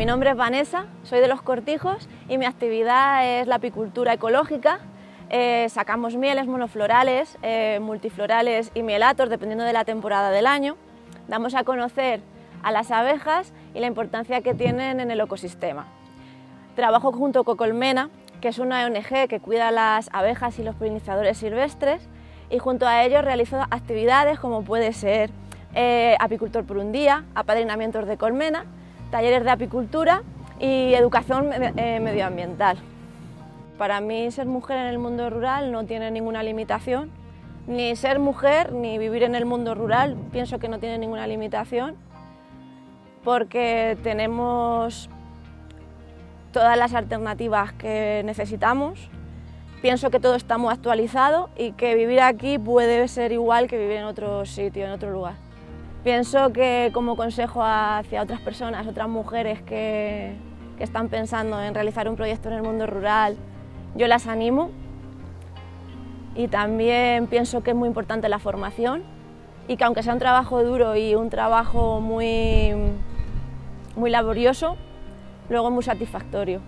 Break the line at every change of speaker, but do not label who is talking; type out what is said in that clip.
Mi nombre es Vanessa, soy de Los Cortijos y mi actividad es la apicultura ecológica. Eh, sacamos mieles monoflorales, eh, multiflorales y mielatos dependiendo de la temporada del año. Damos a conocer a las abejas y la importancia que tienen en el ecosistema. Trabajo junto con Colmena, que es una ONG que cuida las abejas y los polinizadores silvestres y junto a ellos realizo actividades como puede ser eh, apicultor por un día, apadrinamientos de colmena, talleres de apicultura y educación eh, medioambiental. Para mí ser mujer en el mundo rural no tiene ninguna limitación, ni ser mujer ni vivir en el mundo rural pienso que no tiene ninguna limitación porque tenemos todas las alternativas que necesitamos. Pienso que todo está muy actualizado y que vivir aquí puede ser igual que vivir en otro sitio, en otro lugar. Pienso que como consejo hacia otras personas, otras mujeres que, que están pensando en realizar un proyecto en el mundo rural, yo las animo y también pienso que es muy importante la formación y que aunque sea un trabajo duro y un trabajo muy, muy laborioso, luego es muy satisfactorio.